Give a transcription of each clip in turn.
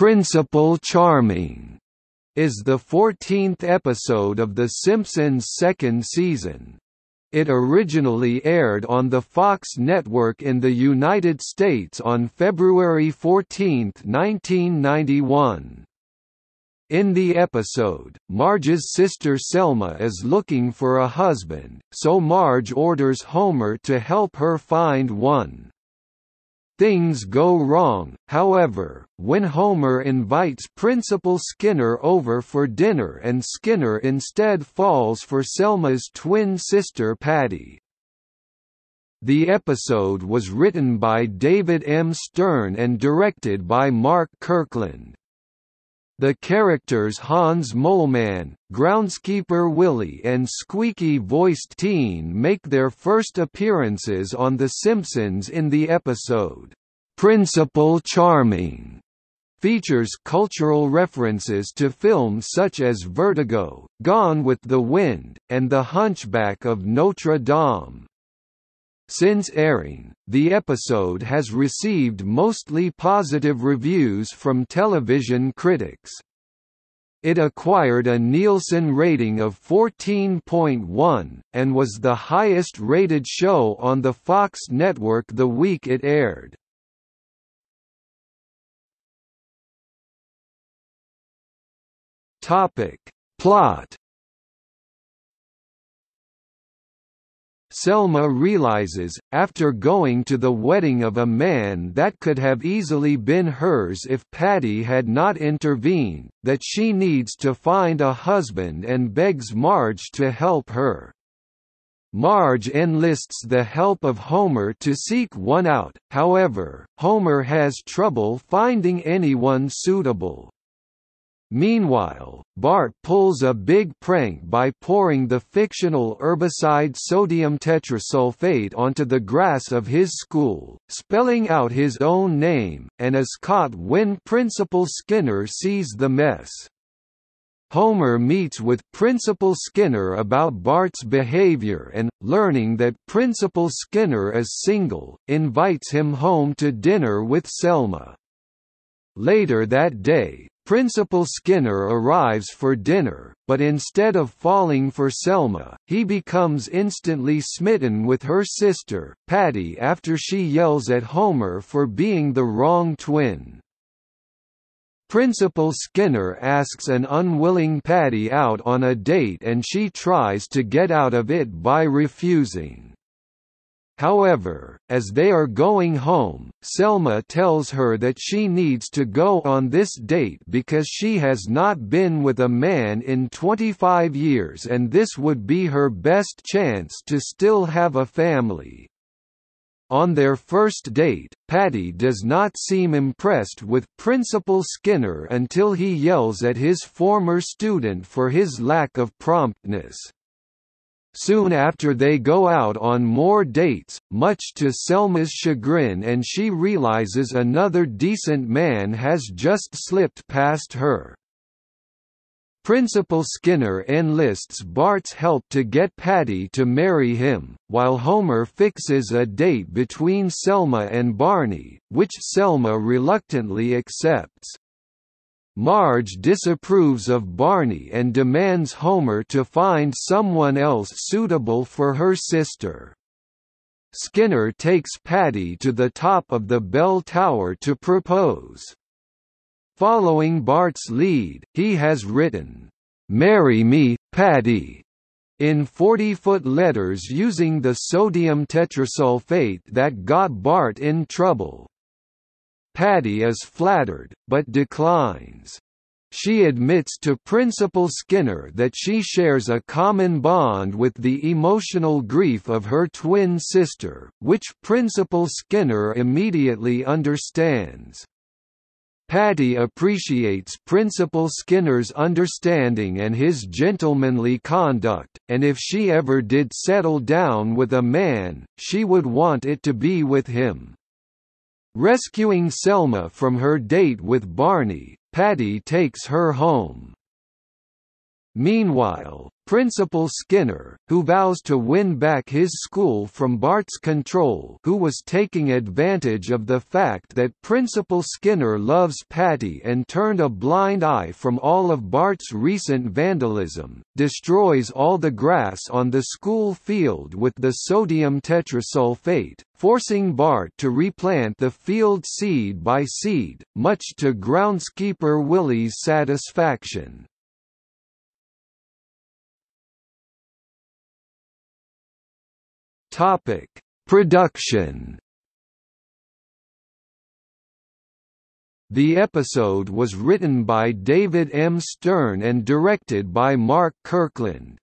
Principal Charming is the 14th episode of The Simpsons' second season. It originally aired on the Fox network in the United States on February 14, 1991. In the episode, Marge's sister Selma is looking for a husband, so Marge orders Homer to help her find one. Things go wrong, however, when Homer invites Principal Skinner over for dinner and Skinner instead falls for Selma's twin sister Patty. The episode was written by David M. Stern and directed by Mark Kirkland. The characters Hans Moleman, Groundskeeper Willie and squeaky-voiced Teen make their first appearances on The Simpsons in the episode, "'Principal Charming' features cultural references to films such as Vertigo, Gone with the Wind, and The Hunchback of Notre Dame. Since airing, the episode has received mostly positive reviews from television critics. It acquired a Nielsen rating of 14.1, and was the highest-rated show on the Fox network the week it aired. Plot Selma realizes, after going to the wedding of a man that could have easily been hers if Patty had not intervened, that she needs to find a husband and begs Marge to help her. Marge enlists the help of Homer to seek one out, however, Homer has trouble finding anyone suitable. Meanwhile, Bart pulls a big prank by pouring the fictional herbicide sodium tetrasulfate onto the grass of his school, spelling out his own name, and is caught when Principal Skinner sees the mess. Homer meets with Principal Skinner about Bart's behavior and, learning that Principal Skinner is single, invites him home to dinner with Selma. Later that day, Principal Skinner arrives for dinner, but instead of falling for Selma, he becomes instantly smitten with her sister, Patty after she yells at Homer for being the wrong twin. Principal Skinner asks an unwilling Patty out on a date and she tries to get out of it by refusing. However, as they are going home, Selma tells her that she needs to go on this date because she has not been with a man in 25 years and this would be her best chance to still have a family. On their first date, Patty does not seem impressed with Principal Skinner until he yells at his former student for his lack of promptness. Soon after they go out on more dates, much to Selma's chagrin and she realizes another decent man has just slipped past her. Principal Skinner enlists Bart's help to get Patty to marry him, while Homer fixes a date between Selma and Barney, which Selma reluctantly accepts. Marge disapproves of Barney and demands Homer to find someone else suitable for her sister. Skinner takes Patty to the top of the bell tower to propose. Following Bart's lead, he has written, "'Marry me, Patty' in 40-foot letters using the sodium tetrasulfate that got Bart in trouble. Patty is flattered, but declines. She admits to Principal Skinner that she shares a common bond with the emotional grief of her twin sister, which Principal Skinner immediately understands. Patty appreciates Principal Skinner's understanding and his gentlemanly conduct, and if she ever did settle down with a man, she would want it to be with him. Rescuing Selma from her date with Barney, Patty takes her home. Meanwhile, Principal Skinner, who vows to win back his school from Bart's control who was taking advantage of the fact that Principal Skinner loves Patty and turned a blind eye from all of Bart's recent vandalism, destroys all the grass on the school field with the sodium tetrasulfate, forcing Bart to replant the field seed by seed, much to groundskeeper Willie's satisfaction. Topic: Production. The episode was written by David M. Stern and directed by Mark Kirkland.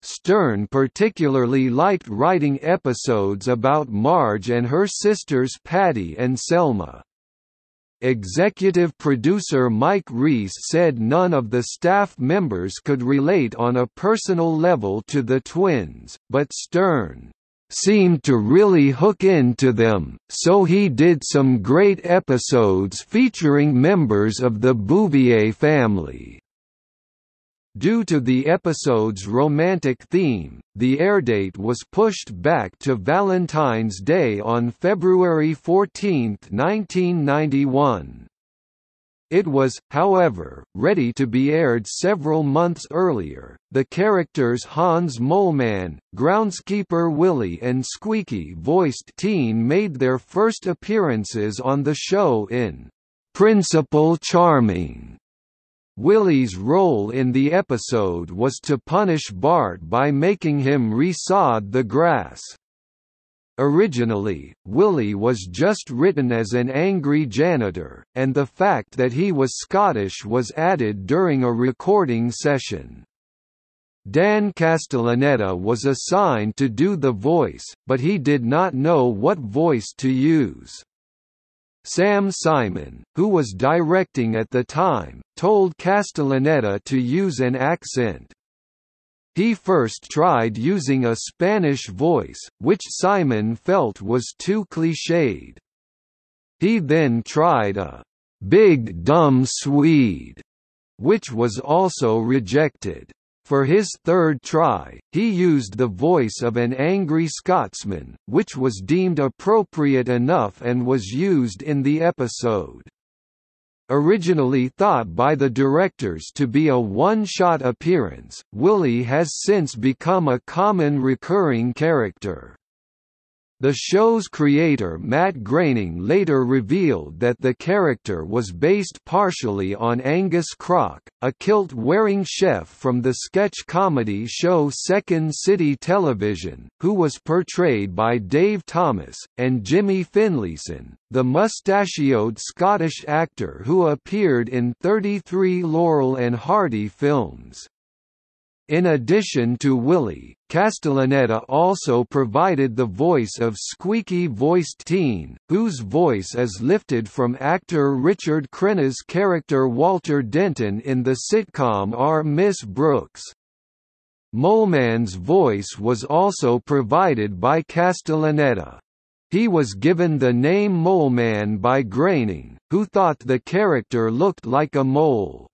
Stern particularly liked writing episodes about Marge and her sisters Patty and Selma. Executive producer Mike Reiss said none of the staff members could relate on a personal level to the twins, but Stern seemed to really hook into them, so he did some great episodes featuring members of the Bouvier family. Due to the episode's romantic theme, the airdate was pushed back to Valentine's Day on February 14, 1991. It was, however, ready to be aired several months earlier. The characters Hans Moleman, groundskeeper Willie, and Squeaky voiced Teen made their first appearances on the show in Principal Charming Willie's role in the episode was to punish Bart by making him resod the grass. Originally, Willie was just written as an angry janitor, and the fact that he was Scottish was added during a recording session. Dan Castellaneta was assigned to do the voice, but he did not know what voice to use. Sam Simon, who was directing at the time, told Castellaneta to use an accent. He first tried using a Spanish voice, which Simon felt was too cliched. He then tried a big dumb Swede, which was also rejected. For his third try, he used the voice of an angry Scotsman, which was deemed appropriate enough and was used in the episode. Originally thought by the directors to be a one-shot appearance, Willie has since become a common recurring character. The show's creator Matt Groening later revealed that the character was based partially on Angus Crock, a kilt-wearing chef from the sketch comedy show Second City Television, who was portrayed by Dave Thomas, and Jimmy Finlayson, the mustachioed Scottish actor who appeared in 33 Laurel and Hardy films. In addition to Willie, Castellaneta also provided the voice of squeaky-voiced Teen, whose voice is lifted from actor Richard Crenna's character Walter Denton in the sitcom Our Miss Brooks. Moleman's voice was also provided by Castellaneta. He was given the name Moleman by Groening, who thought the character looked like a mole.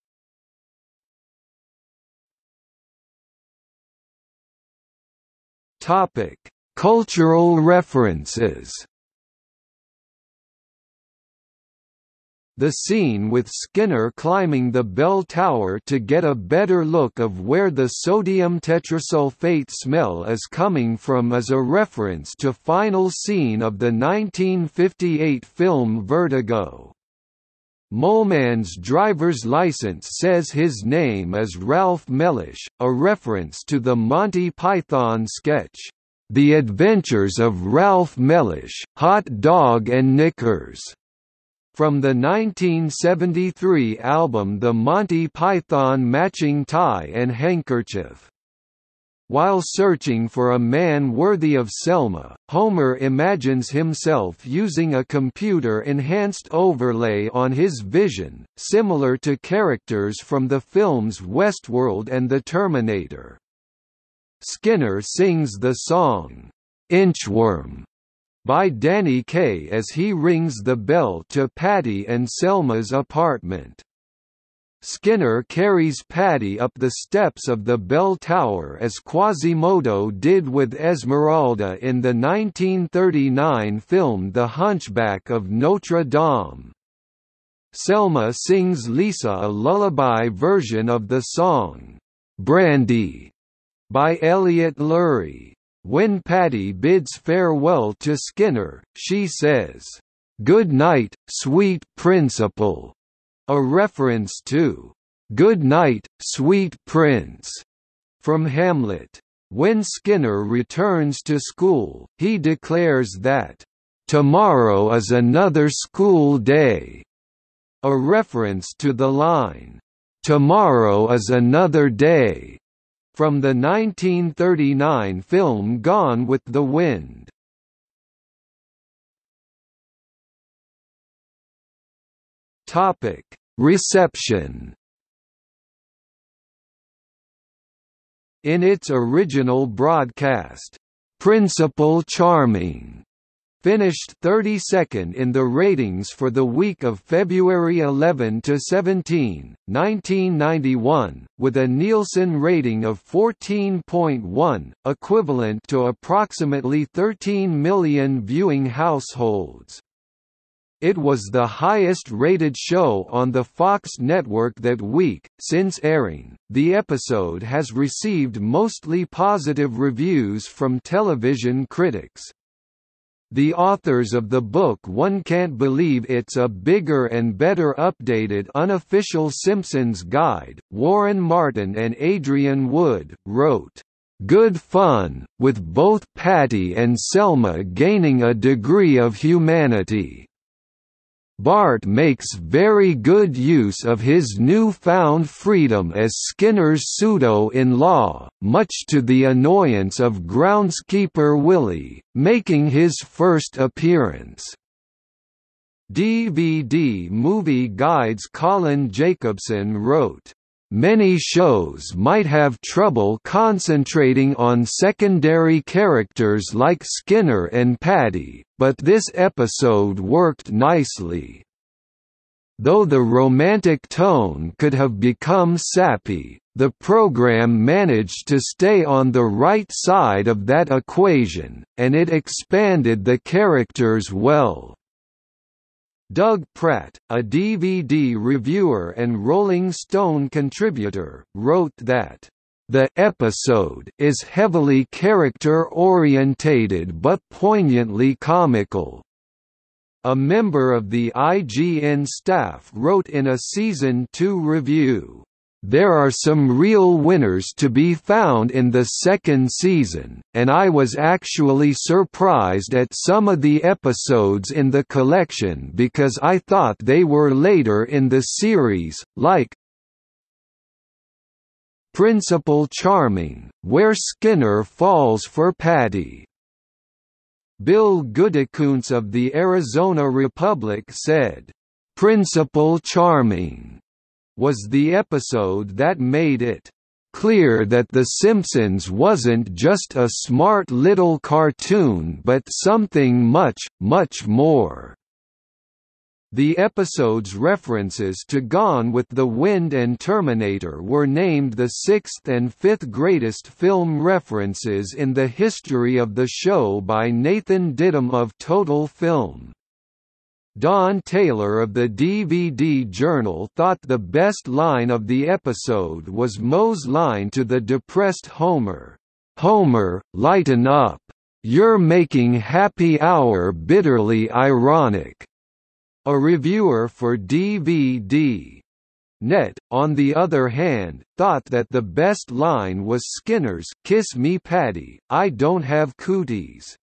Topic: Cultural references. The scene with Skinner climbing the bell tower to get a better look of where the sodium tetrasulfate smell is coming from is a reference to final scene of the 1958 film Vertigo. Moleman's driver's license says his name is Ralph Mellish, a reference to the Monty Python sketch, The Adventures of Ralph Mellish, Hot Dog and Knickers, from the 1973 album The Monty Python Matching Tie and Handkerchief. While searching for a man worthy of Selma, Homer imagines himself using a computer-enhanced overlay on his vision, similar to characters from the films Westworld and The Terminator. Skinner sings the song, "'Inchworm' by Danny Kaye as he rings the bell to Patty and Selma's apartment. Skinner carries Patty up the steps of the bell tower as Quasimodo did with Esmeralda in the 1939 film The Hunchback of Notre Dame. Selma sings Lisa a lullaby version of the song, "'Brandy' by Elliott Lurie. When Patty bids farewell to Skinner, she says, "'Good night, sweet principal' a reference to "'Good Night, Sweet Prince' from Hamlet. When Skinner returns to school, he declares that, "'Tomorrow is another school day' a reference to the line, "'Tomorrow is another day' from the 1939 film Gone with the Wind. Topic: Reception In its original broadcast, "'Principal Charming' finished 32nd in the ratings for the week of February 11 to 17, 1991, with a Nielsen rating of 14.1, equivalent to approximately 13 million viewing households. It was the highest-rated show on the Fox network that week. Since airing, the episode has received mostly positive reviews from television critics. The authors of the book One Can't Believe It's a Bigger and Better Updated Unofficial Simpsons Guide, Warren Martin and Adrian Wood, wrote, "...good fun, with both Patty and Selma gaining a degree of humanity." Bart makes very good use of his new-found freedom as Skinner's pseudo-in-law, much to the annoyance of groundskeeper Willie, making his first appearance. DVD Movie Guide's Colin Jacobson wrote, Many shows might have trouble concentrating on secondary characters like Skinner and Patty, but this episode worked nicely. Though the romantic tone could have become sappy, the program managed to stay on the right side of that equation, and it expanded the characters well. Doug Pratt, a DVD reviewer and Rolling Stone contributor, wrote that the episode is heavily character-orientated but poignantly comical. A member of the IGN staff wrote in a Season 2 review, there are some real winners to be found in the second season, and I was actually surprised at some of the episodes in the collection because I thought they were later in the series, like Principal Charming, where Skinner falls for Patty. Bill Goodykoontz of the Arizona Republic said, "'Principal Charming' was the episode that made it clear that The Simpsons wasn't just a smart little cartoon but something much, much more. The episode's references to Gone with the Wind and Terminator were named the sixth and fifth greatest film references in the history of the show by Nathan Ditum of Total Film. Dawn Taylor of the DVD Journal thought the best line of the episode was Moe's line to the depressed Homer, "'Homer, lighten up. You're making happy hour bitterly ironic." A reviewer for DVD Net, on the other hand, thought that the best line was Skinner's Kiss Me Patty, I don't have cooties.